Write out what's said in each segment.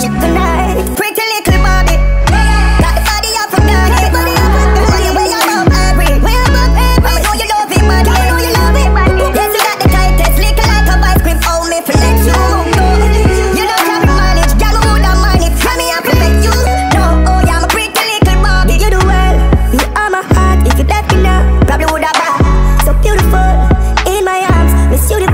Pretty little Got the body every every I know oh, you love it, I know you love it, you got the tightest like a oh, you. To manage. Girl, who would have Tell me you. No, oh pretty little You do well. You are my heart. If you left me now Probably would have So beautiful In my arms. Miss you the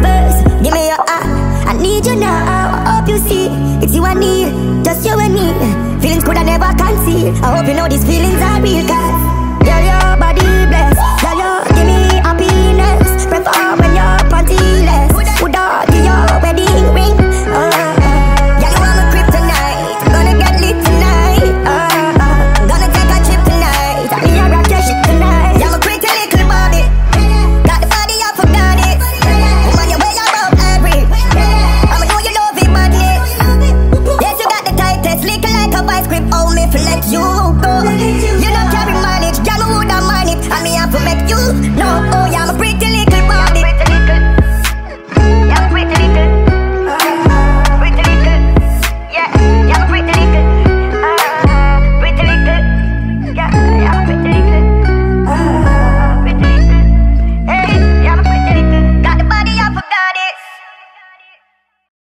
Give me your heart. I need you now. Oh, you see, it's you and me, just you and me. Feelings could I never conceal. I hope you know these feelings are real, cause life, let you go. Let you